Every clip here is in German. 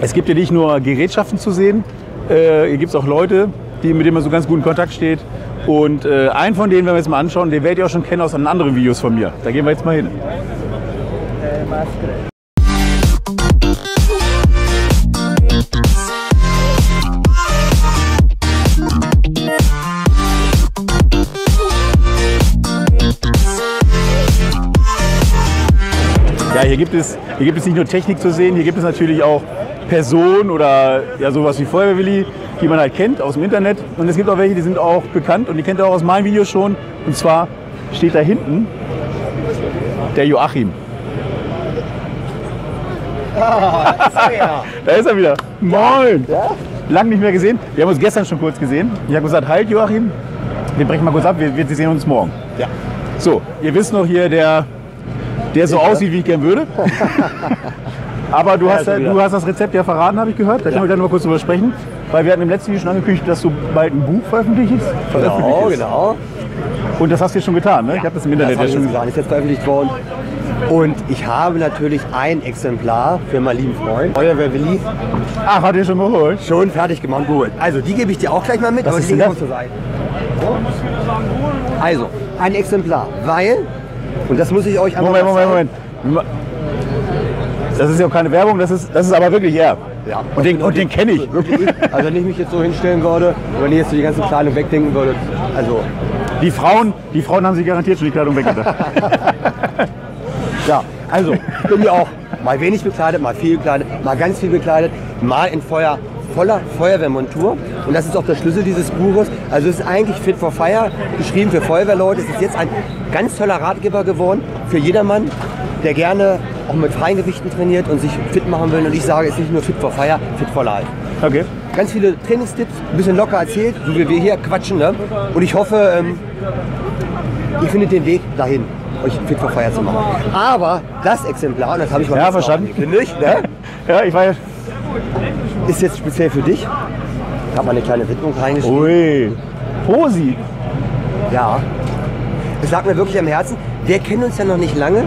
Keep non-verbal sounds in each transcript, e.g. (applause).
es gibt hier nicht nur Gerätschaften zu sehen, äh, hier gibt es auch Leute, die, mit denen man so ganz gut in Kontakt steht. Und äh, einen von denen werden wir jetzt mal anschauen, den werdet ihr auch schon kennen aus anderen Videos von mir. Da gehen wir jetzt mal hin. Ja, hier gibt, es, hier gibt es nicht nur Technik zu sehen, hier gibt es natürlich auch Personen oder ja, sowas wie Feuerwehrwilli, die man halt kennt aus dem Internet. Und es gibt auch welche, die sind auch bekannt und die kennt ihr auch aus meinen Videos schon. Und zwar steht da hinten der Joachim. (laughs) da ist er wieder. Moin! Lang nicht mehr gesehen. Wir haben uns gestern schon kurz gesehen. Ich habe gesagt, halt Joachim, wir brechen mal kurz ab, wir, wir sehen uns morgen. Ja. So, ihr wisst noch hier, der, der so aussieht, wie ich gern würde. (laughs) Aber du, hast, ja, wieder. du hast das Rezept ja verraten, habe ich gehört. Da können wir gleich mal kurz drüber sprechen. Weil wir hatten im letzten Video schon angekündigt, dass du bald ein Buch. Genau, veröffentlichst. genau. Und das hast du jetzt schon getan, ne? Ich habe das im Das Internet habe ja schon gar nicht jetzt veröffentlicht worden. Und ich habe natürlich ein Exemplar für meinen lieben Freund, Feuerwehr Willi, Ach, hat ihr schon geholt? schon fertig gemacht geholt. Also die gebe ich dir auch gleich mal mit, Was aber ist die denn lege ich das? mal zur Seite. Also, ein Exemplar, weil, und das muss ich euch einmal Moment, Moment, zeigen. Moment. Das ist ja auch keine Werbung, das ist, das ist aber wirklich er. Ja. Und den, und den kenne ich. Wirklich ich. Also wenn ich mich jetzt so hinstellen würde, wenn ihr jetzt so die ganze Kleidung wegdenken würdet, also Die Frauen, die Frauen haben sich garantiert schon die Kleidung weggedacht. (laughs) Ja, also ich bin ja auch mal wenig bekleidet, mal viel bekleidet, mal ganz viel bekleidet, mal in Feuer voller Feuerwehrmontur. Und das ist auch der Schlüssel dieses Buches. Also es ist eigentlich Fit for Fire, geschrieben für Feuerwehrleute. Es ist jetzt ein ganz toller Ratgeber geworden für jedermann, der gerne auch mit freien Gewichten trainiert und sich fit machen will. Und ich sage, es ist nicht nur Fit for Fire, Fit for Life. Okay. Ganz viele Trainingstipps, ein bisschen locker erzählt, so wie wir hier quatschen. Ne? Und ich hoffe, ähm, ihr findet den Weg dahin, euch fit for fire zu machen. Aber das Exemplar, und das habe ich mal Ja, verstanden. angekündigt, ne? (laughs) Ja, ich ja. ist jetzt speziell für dich. Ich habe mal eine kleine Widmung reingeschrieben. Ui. Posi. Ja. Es lag mir wirklich am Herzen. Wir kennen uns ja noch nicht lange.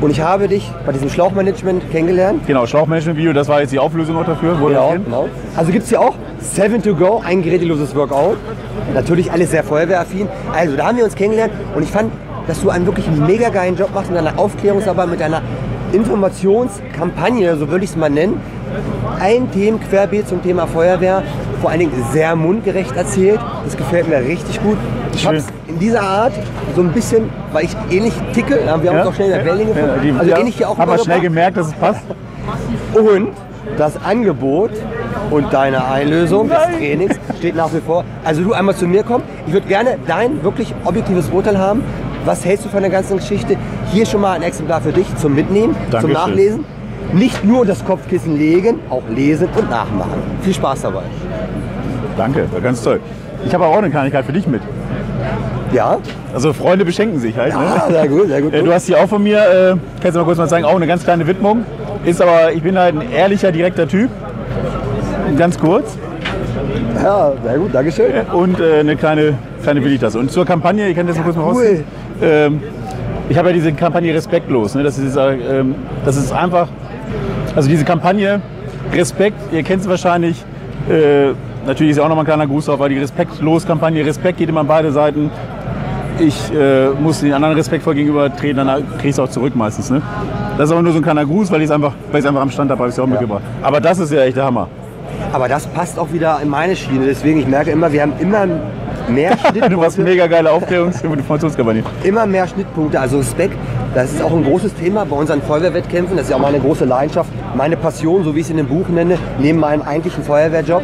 Und ich habe dich bei diesem Schlauchmanagement kennengelernt. Genau, Schlauchmanagement-Video, das war jetzt die Auflösung noch dafür. Kennt. genau. Also gibt es hier auch Seven to Go, ein geräteloses Workout. Natürlich alles sehr feuerwehraffin. Also da haben wir uns kennengelernt und ich fand, dass du einen wirklich mega geilen Job machst mit deiner Aufklärungsarbeit, mit deiner Informationskampagne, so würde ich es mal nennen. Ein Themen querbeet zum Thema Feuerwehr, vor allen Dingen sehr mundgerecht erzählt. Das gefällt mir richtig gut. Ich habe Schön. in dieser Art so ein bisschen, weil ich ähnlich ticke, ja, wir haben uns auch schnell in der Welling gefunden, Ja, die, also ja, ähnlich hier auch Haben wir schnell gemerkt, dass es passt. Und das Angebot und deine Einlösung des Trainings steht nach wie vor. Also du einmal zu mir kommen. Ich würde gerne dein wirklich objektives Urteil haben. Was hältst du von der ganzen Geschichte? Hier schon mal ein Exemplar für dich zum Mitnehmen, Dankeschön. zum Nachlesen. Nicht nur das Kopfkissen legen, auch lesen und nachmachen. Viel Spaß dabei. Danke, war ganz toll. Ich habe auch eine Kleinigkeit für dich mit. Ja? Also Freunde beschenken sich halt. Ne? sehr gut, sehr gut. Äh, Du hast hier auch von mir, äh, kannst du mal kurz mal zeigen, auch eine ganz kleine Widmung. Ist aber, ich bin halt ein ehrlicher, direkter Typ. Ganz kurz. Ja, sehr gut, Dankeschön. Und äh, eine kleine, kleine Willi-Tasse. Und zur Kampagne, ich kann das mal kurz mal cool. rausziehen. Ähm, ich habe ja diese Kampagne Respektlos. Ne? Das, ist, äh, ähm, das ist einfach, also diese Kampagne Respekt, ihr kennt sie wahrscheinlich. Äh, natürlich ist ja auch nochmal ein kleiner Gruß drauf, weil die Respektlos-Kampagne, Respekt geht immer an beide Seiten. Ich äh, muss den anderen respektvoll gegenübertreten, dann kriege ich es auch zurück meistens. Ne? Das ist aber nur so ein kleiner Gruß, weil ich es einfach, weil einfach am Stand habe, habe ich es auch mitgebracht. Aber das ist ja echt der Hammer. Aber das passt auch wieder in meine Schiene. Deswegen, ich merke immer, wir haben immer mehr (laughs) Du machst Schnittpunkte. mega geile Aufklärungs- und Informationskampagne. immer mehr Schnittpunkte, also Respekt. Das ist auch ein großes Thema bei unseren Feuerwehrwettkämpfen. Das ist ja auch meine große Leidenschaft, meine Passion, so wie ich es in dem Buch nenne, neben meinem eigentlichen Feuerwehrjob.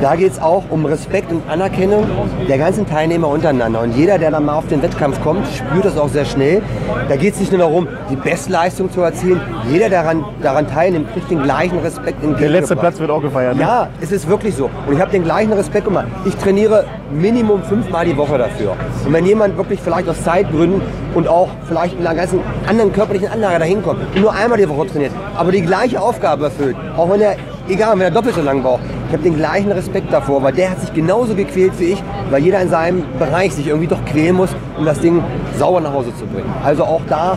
Da geht es auch um Respekt und Anerkennung der ganzen Teilnehmer untereinander. Und jeder, der dann mal auf den Wettkampf kommt, spürt das auch sehr schnell. Da geht es nicht nur darum, die Bestleistung zu erzielen. Jeder, der daran, daran teilnimmt, kriegt den gleichen Respekt Der entgegengebracht. letzte Platz wird auch gefeiert. Ne? Ja, es ist wirklich so. Und ich habe den gleichen Respekt gemacht. Ich trainiere Minimum fünfmal die Woche dafür. Und wenn jemand wirklich vielleicht aus Zeitgründen und auch vielleicht in einer ganzen anderen körperlichen Anlage dahin kommt und nur einmal die Woche trainiert, aber die gleiche Aufgabe erfüllt, auch wenn er, egal, wenn er doppelt so lang braucht, ich habe den gleichen Respekt davor, weil der hat sich genauso gequält wie ich, weil jeder in seinem Bereich sich irgendwie doch quälen muss, um das Ding sauber nach Hause zu bringen. Also auch da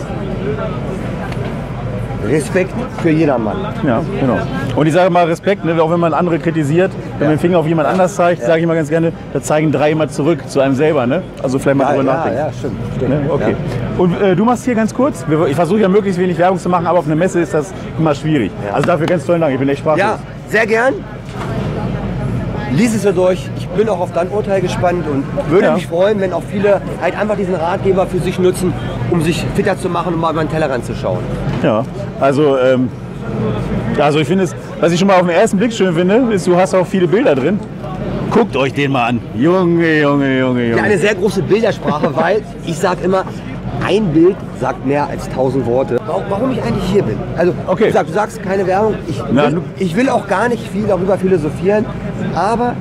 Respekt für jedermann. Ja, genau. Und ich sage mal Respekt, ne, auch wenn man andere kritisiert, wenn man den Finger auf jemand anders zeigt, sage ich immer ganz gerne, da zeigen drei immer zurück zu einem selber. Ne? Also vielleicht mal Ja, drüber ja, nachdenken. ja, stimmt. stimmt. Ne? Okay. Ja. Und äh, du machst hier ganz kurz, ich versuche ja möglichst wenig Werbung zu machen, aber auf einer Messe ist das immer schwierig. Also dafür ganz tollen Dank, ich bin echt sprachlos. Ja, sehr gern. Lies es dir durch. Ich bin auch auf dein Urteil gespannt und würde Ja. mich freuen, wenn auch viele halt einfach diesen Ratgeber für sich nutzen, um sich fitter zu machen und mal über den Tellerrand zu schauen. Ja, also, ähm, also ich finde es, was ich schon mal auf den ersten Blick schön finde, ist, du hast auch viele Bilder drin. Guckt euch den mal an. Junge, Junge, Junge, Ja, eine Junge. sehr große Bildersprache, (laughs) weil ich sage immer, ein Bild sagt mehr als tausend Worte. Warum, ich eigentlich hier bin. Also, Okay. du, sagst, du sagst keine Werbung. Ich Na, will, du- ich will auch gar nicht viel darüber philosophieren, aber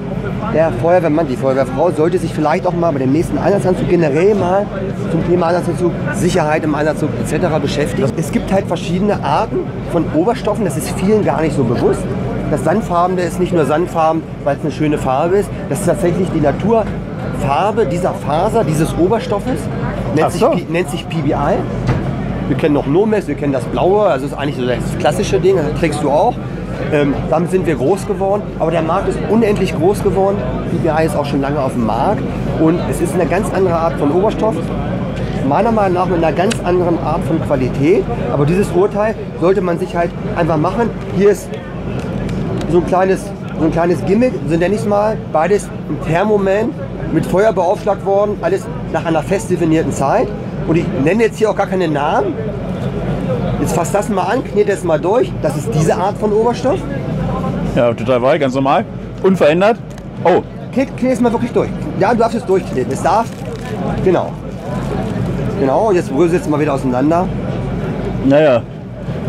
der Feuerwehrmann, die Feuerwehrfrau sollte sich vielleicht auch mal bei dem nächsten Einsatzanzug generell mal zum Thema Einsatzanzug, Sicherheit im Einsatzanzug etc. beschäftigen. Es gibt halt verschiedene Arten von Oberstoffen, das ist vielen gar nicht so bewusst. Das Sandfarbene ist nicht nur Sandfarben, weil es eine schöne Farbe ist, das ist tatsächlich die Naturfarbe dieser Faser, dieses Oberstoffes, nennt, sich, so. P- nennt sich PBI. Wir kennen noch Nomes, wir kennen das Blaue, also ist eigentlich so das klassische Ding, das kriegst du auch. Ähm, damit sind wir groß geworden, aber der Markt ist unendlich groß geworden. PBI ist auch schon lange auf dem Markt und es ist eine ganz andere Art von Oberstoff. Meiner Meinung nach mit einer ganz anderen Art von Qualität. Aber dieses Urteil sollte man sich halt einfach machen. Hier ist so ein kleines, so ein kleines Gimmick, so nenne ich es mal. Beides ein Thermoman mit Feuer beaufschlagt worden, alles nach einer fest definierten Zeit. Und ich nenne jetzt hier auch gar keine Namen. Jetzt fasst das mal an, knet das mal durch. Das ist diese Art von Oberstoff. Ja, total weit, ganz normal. Unverändert. Oh, Knet, knet es mal wirklich durch. Ja, du darfst es durchkneten. Es darf. Genau. Genau, jetzt brösel jetzt mal wieder auseinander. naja.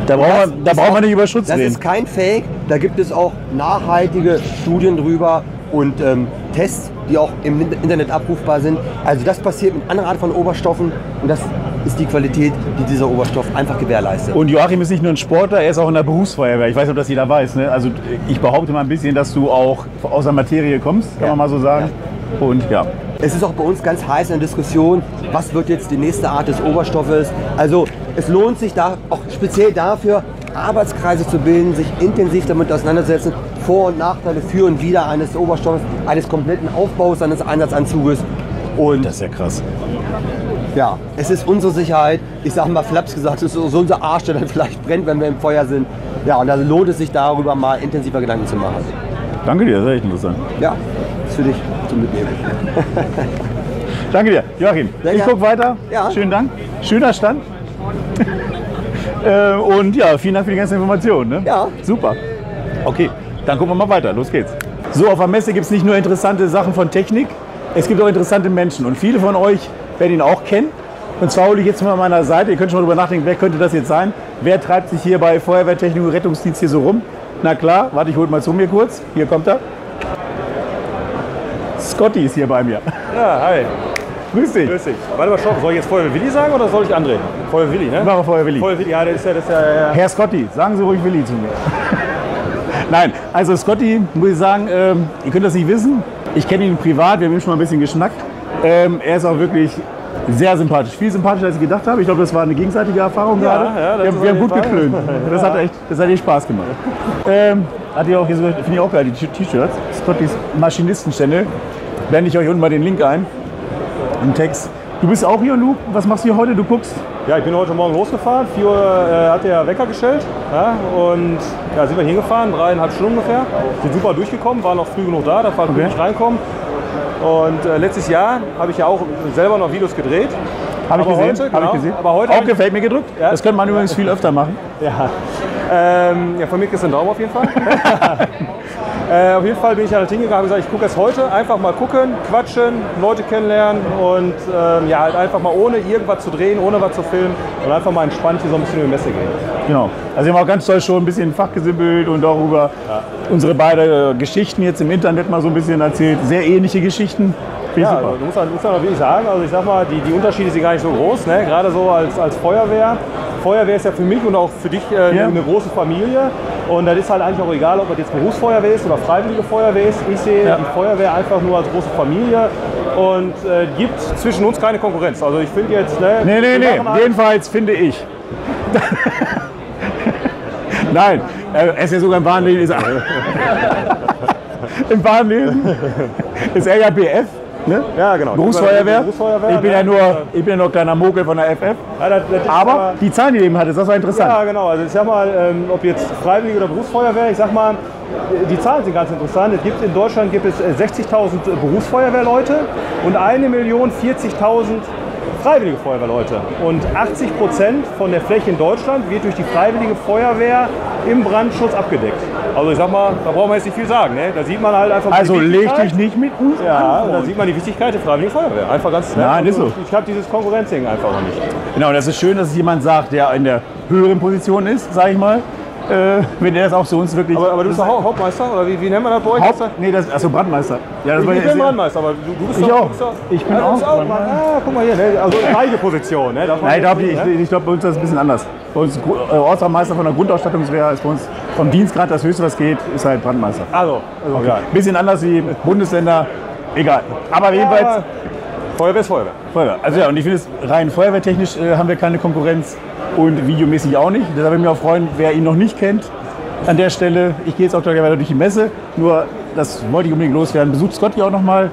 Da braucht man, da braucht auch- man nicht über Schutz Das reden. ist kein Fake. Da gibt es auch nachhaltige Studien drüber und ähm, Tests, die auch im Internet abrufbar sind. Also das passiert mit anderer Art von Oberstoffen und das ist die Qualität, die dieser Oberstoff einfach gewährleistet. Und Joachim ist nicht nur ein Sportler, er ist auch in der Berufsfeuerwehr. Ich weiß nicht, ob das jeder weiß. Ne? Also ich behaupte mal ein bisschen, dass du auch aus der Materie kommst, kann Ja. man mal so sagen. Und ja. Es ist auch bei uns ganz heiß in der Diskussion, was wird jetzt die nächste Art des Oberstoffes. Also es lohnt sich da auch speziell dafür, Arbeitskreise zu bilden, sich intensiv damit auseinandersetzen, Vor- und Nachteile für und wider eines Oberstoffes, eines kompletten Aufbaus eines Einsatzanzuges. Und Das ist ja krass. Ja, es ist unsere Sicherheit. Ich sage mal flaps gesagt, es ist so unser Arsch, der dann (laughs) vielleicht brennt, wenn wir im Feuer sind. Ja, und da lohnt es sich darüber mal intensiver Gedanken zu machen. Danke dir, das ist echt interessant. Ja, ist für dich zum Mitnehmen. (laughs) Danke dir, Joachim. Sehr ich gucke weiter. Ja. Schönen Dank. Schöner Stand. (laughs) äh, und ja, vielen Dank für die ganzen Informationen. Ne? Ja. Super. Okay, dann gucken wir mal weiter. Los geht's. So, auf der Messe gibt es nicht nur interessante Sachen von Technik, es gibt auch interessante Menschen. Und viele von euch werden ihn auch kennen. Und zwar hole ich jetzt mal an meiner Seite, ihr könnt schon mal drüber nachdenken, wer könnte das jetzt sein? Wer treibt sich hier bei Feuerwehrtechnik und Rettungsdienst hier so rum? Na klar, warte, ich hole mal zu mir kurz. Hier kommt er. Scotty ist hier bei mir. Ja, hi. Grüß dich. Grüß dich. Warte mal, stopp. Soll ich jetzt Feuerwehr Willi sagen oder soll ich André? Feuerwehr Willi, ne? Machen wir Feuerwehr Willi. Feuerwehr Willi, ja, das ist ja, das ist ja, ja. Herr Scotty, sagen Sie ruhig Willi zu mir. (laughs) Nein, also Scotty, muss ich sagen, ähm, ihr könnt das nicht wissen. Ich kenne ihn privat, wir haben ihn schon mal ein bisschen geschnackt. Ähm, er ist auch wirklich sehr sympathisch. Viel sympathischer, als ich gedacht habe. Ich glaube, das war eine gegenseitige Erfahrung Ja, gerade. ja, wir wir haben gut Fall. geklönt. (laughs) Das, hat echt, das hat echt Spaß gemacht. Ähm, hat ihr auch hier finde ich auch geil, die T-Shirts. Scottys Maschinistenstände. Blende ich euch unten mal den Link ein. Im Text. Du bist auch hier, Luke. Was machst du hier heute? Du guckst. ja, ich bin heute Morgen losgefahren. 4 Uhr äh, hat der Wecker gestellt. Ja, und ja, sind wir hingefahren, dreieinhalb Stunden ungefähr. Sind super durchgekommen, waren noch früh genug da, da war Okay. nicht reinkommen. Und äh, letztes Jahr habe ich ja auch selber noch Videos gedreht. Habe ich gesehen. heute, Habe genau. ich gesehen. Aber heute auch ich- gefällt mir gedrückt. Ja. Das könnte man übrigens viel öfter machen. Ja. Ähm, ja, von mir kriegst du einen Daumen auf jeden Fall. (laughs) äh, auf jeden Fall bin ich halt hingegangen und gesagt, ich gucke jetzt heute einfach mal gucken, quatschen, Leute kennenlernen und ähm, ja, halt einfach mal ohne irgendwas zu drehen, ohne was zu filmen und einfach mal entspannt hier so ein bisschen über die Messe gehen. Genau. Also wir haben auch ganz toll schon ein bisschen fachgesimpelt und auch über unsere beiden Geschichten jetzt im Internet mal so ein bisschen erzählt. Sehr ähnliche Geschichten. Ja, super. du musst, halt- musst halt wirklich sagen, also ich sag mal, die, die Unterschiede sind gar nicht so groß, ne? gerade so als, als Feuerwehr. Feuerwehr ist ja für mich und auch für dich äh, Ja. eine große Familie. Und das ist halt eigentlich auch egal, ob das jetzt Berufsfeuerwehr ist oder Freiwillige Feuerwehr ist. Ich sehe Ja. die Feuerwehr einfach nur als große Familie und äh, gibt zwischen uns keine Konkurrenz. Also ich finde jetzt, ne, Nee, nee, nee. halt- Jedenfalls finde ich. (laughs) Nein, er ist ja sogar im wahren Leben. Ist er, (laughs) Im wahren Leben ist er ja BF. Ne? Ja, genau. Berufsfeuerwehr. Berufsfeuerwehr, ich bin ja nur, ich bin ja nur kleiner Mogel von der FF. Ja, das, das ist Aber die Zahlen, die du eben hattest, das war interessant. Ja, genau. Also ich sag mal, ähm, ob jetzt Freiwillige oder Berufsfeuerwehr, ich sag mal, die Zahlen sind ganz interessant. Es gibt in Deutschland gibt es äh, 60.000 Berufsfeuerwehrleute und 1.040.000 Freiwillige Feuerwehrleute. Und 80 Prozent von der Fläche in Deutschland wird durch die Freiwillige Feuerwehr im Brandschutz abgedeckt. Also ich sag mal, da braucht man jetzt nicht viel sagen. Ne? Da sieht man halt einfach Also leg dich nicht mit uns Ja, an. da sieht man die Wichtigkeit der Freiwilligen Feuerwehr. Einfach ganz ne? Nein, ist so. Ich, ich habe dieses Konkurrenzding einfach noch nicht. Genau, das ist schön, dass es jemand sagt, der in der höheren Position ist, sage ich mal. Äh, wenn der das auch zu uns wirklich. Aber, aber du bist doch Hau- Hauptmeister oder wie, wie nennt man das bei euch? Haupt, nee, das, achso, Brandmeister. Ja, Ich, ich ja bin Brandmeister, aber du, du bist Ich doch, auch. Bist doch, Ich bin ja, auch auch. Ah, guck mal hier, ne? also gleiche Position. Ne? Nein, ich jetzt glaube, nicht, ich, ich glaub, bei uns ist das ein bisschen anders. Bei uns äh, Ortsmeister von der Grundausstattungswehr ist bei uns vom Dienstgrad das höchste, was geht, ist halt Brandmeister. Also, also ja. Bisschen anders wie Bundesländer, egal. Aber jedenfalls Aber Feuerwehr ist Feuerwehr. Feuerwehr. Also ja, und ich finde es rein feuerwehrtechnisch äh, haben wir keine Konkurrenz und videomäßig auch nicht. Deshalb würde ich mich auch freuen, wer ihn noch nicht kennt. An der Stelle, ich gehe jetzt auch gleich weiter durch die Messe, nur das wollte ich unbedingt loswerden. Besucht Scotty auch nochmal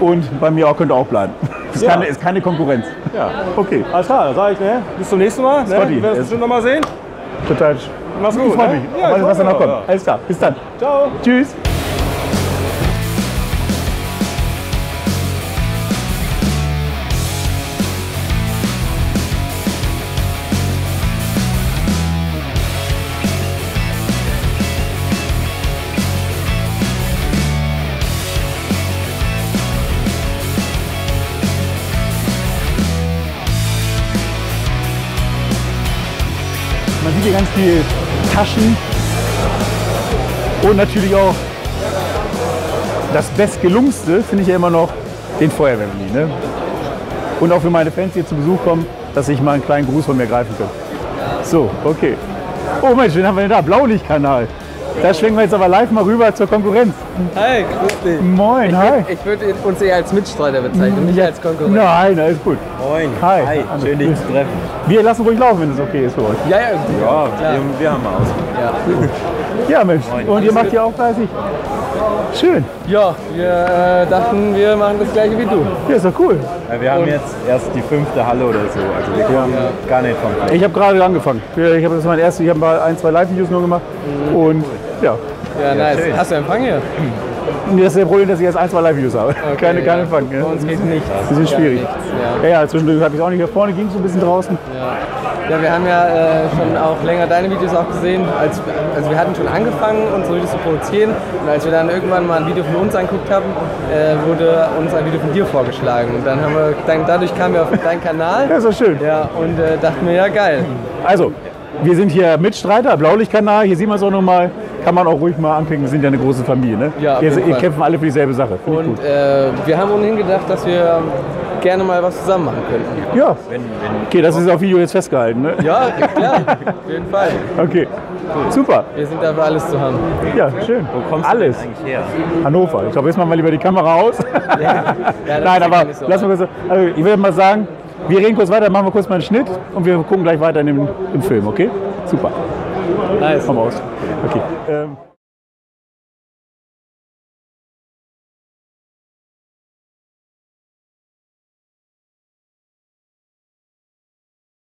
und bei mir auch könnt ihr auch bleiben. (laughs) Ist, Ja. ist keine Konkurrenz. Ja. Okay, Alles klar, dann sage ich, ne? bis zum nächsten Mal. Ne? Scotty, Wir werden uns es- bestimmt noch mal sehen. total. Mach's gut. Ich freue ne? mich. Ja, ich alles, was da noch kommt. Alles klar, bis dann. ja. Ciao. Tschüss. Sieht hier ganz viel Taschen und natürlich auch das bestgelungenste finde ich ja immer noch den Feuerwehrmann. Ne? Und auch für meine Fans, die hier zu Besuch kommen, dass ich mal einen kleinen Gruß von mir greifen kann. So, okay. Oh Mensch, wen haben wir denn da? Blaulichtkanal. Da schwenken wir jetzt aber live mal rüber zur Konkurrenz. Hi, grüß dich. Moin, hi. Ich würde uns eher als Mitstreiter bezeichnen, nicht als Konkurrent. Nein, alles gut. Moin. Hi. Hi. Schön, dich zu treffen. Wir lassen ruhig laufen, wenn es okay ist für euch. Ja, ja, Ja, klar. wir, wir haben aus. Ja, Mensch. Und ihr macht hier auch fleißig. Schön. ja wir äh, dachten, wir machen das gleiche wie du. Ja, ist doch cool. Ja, Wir haben jetzt erst die fünfte Halle oder so. Also wir kommen gar nicht vom. Ich habe gerade angefangen. Ich habe das mein erstes, ich habe mal ein, zwei Live-Videos nur gemacht. Und ja, Ja, nice. schön. Hast du Empfang hier? Und das ist der Problem, dass ich erst ein, zwei Live-Videos habe. keine, ja. keine Fang. Bei Ja. uns geht nichts. Die sind Gar schwierig. nichts, Ja, ja, zwischendurch habe ich es auch nicht. Hier vorne ging es so ein bisschen draußen. Ja. wir haben ja äh, schon auch länger deine Videos auch gesehen. Als, also wir hatten schon angefangen, unsere Videos zu produzieren. Und als wir dann irgendwann mal ein Video von uns angeguckt haben, äh, wurde uns ein Video von dir vorgeschlagen. Und dann haben wir, dann, dadurch kamen wir auf deinen Kanal. Ja, ist doch schön. Ja, und äh, dachten mir, ja geil. Also, wir sind hier Mitstreiter, Blaulichtkanal. Hier sieht man es auch nochmal. Kann man auch ruhig mal anklicken. Wir sind ja eine große Familie. Ne? Ja, wir, kämpfen alle für dieselbe Sache. Finde ich Und äh, wir haben ohnehin gedacht, dass wir gerne mal was zusammen machen könnten. Ja, Wenn, wenn, okay, das ist auf Video jetzt festgehalten. Ne? Ja, klar, auf jeden Fall. Okay, super. Wir sind dafür alles zu haben. Ja, schön. wo kommst Alles. du denn eigentlich her? Hannover. Ich glaube, jetzt machen wir lieber die Kamera aus. Ja, das (laughs) Nein, aber so. lass mal kurz. Also ich würde mal sagen, wir reden kurz weiter, machen wir kurz mal einen Schnitt und wir gucken gleich weiter in dem, im Film, okay? Super. Nice. Komm raus. Okay. Ähm,